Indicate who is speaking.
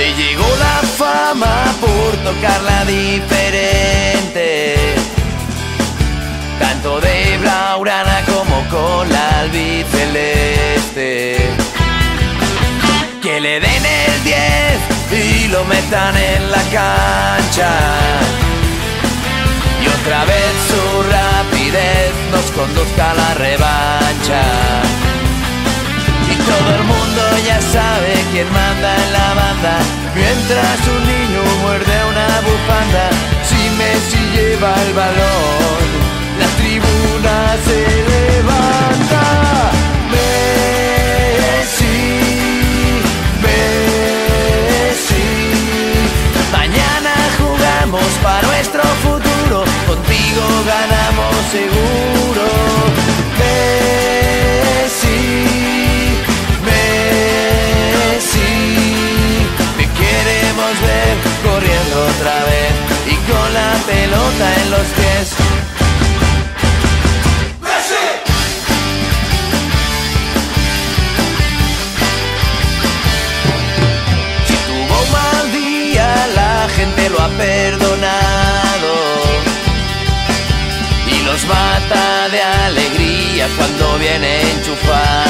Speaker 1: Le llegó la fama por tocarla diferente. Tanto de Blaurana como con la albiceleste. Que le den el 10 y lo metan en la cancha. Y otra vez su rapidez nos conduzca a la revancha. Y todo el mundo ya sabe quién manda en la Mientras un niño muerde una bufanda, si Messi lleva el balón, la tribuna se levanta. Messi, Messi. Mañana jugamos para nuestro pelota en los pies. Si tuvo un mal día, la gente lo ha perdonado y los mata de alegría cuando viene enchufado.